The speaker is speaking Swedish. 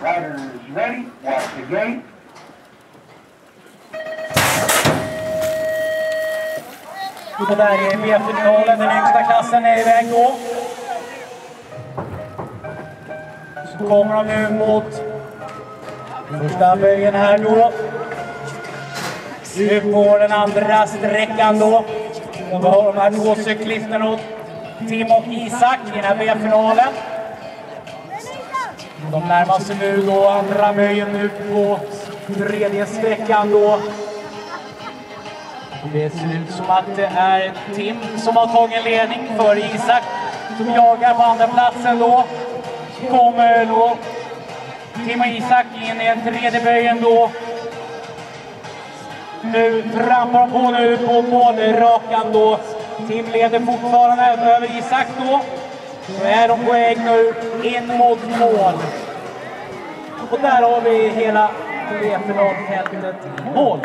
Riders ready, watch the gate. Och där är B-finalen, den yngsta klassen är iväg då. Så kommer de nu mot första böjen här då. Nu på den andra sträckan då. Och vi har de här två cyklisterna, Tim och Isak, i den här B-finalen. De närmar sig nu då andra böjen ut på tredje sträckan då. Det ser ut som att det är Tim som har tagit ledning för Isak som jagar på andra platsen då. Kommer då Tim och Isak in i en tredje böjen då. Nu trampar de på nu på målrakan då. Tim leder fortfarande över Isak då. Så är de på väg nu in mot mål. Och där har vi hela B-finalfältet i mål.